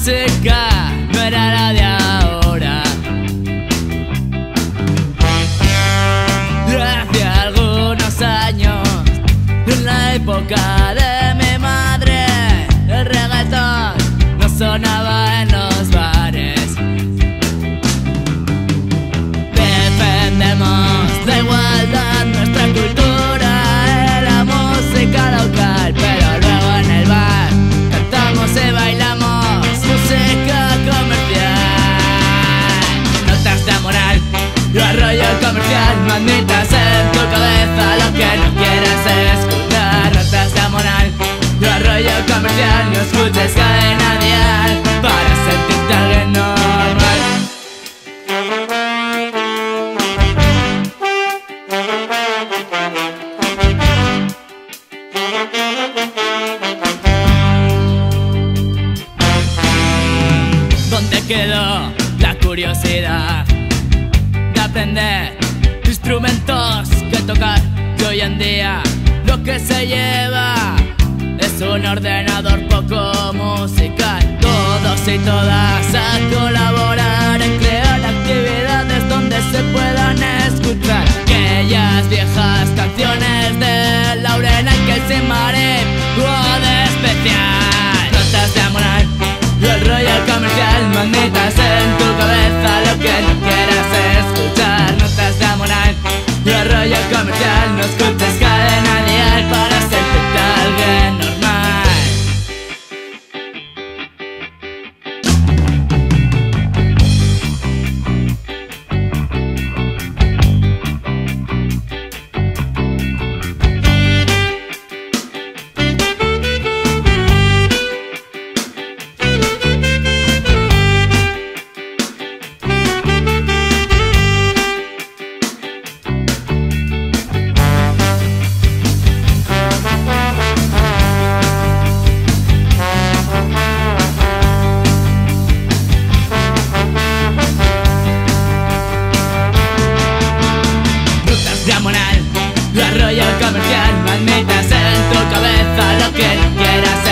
música no era la de ahora. Hace algunos años, en la época de mi madre, el reggaetón no sonaba en los manitas en tu cabeza lo que no quieras escuchar. Notas de moral, lo arroyo comercial, no escuches cadena dial para sentirte alguien normal. ¿Dónde quedó la curiosidad de aprender instrumentos que tocar? Y hoy en día lo que se lleva es un ordenador poco musical. Todos y todas rollo comercial, no escuches Notas de moral, arroyo comercial, magnetas en tu cabeza, lo que quieras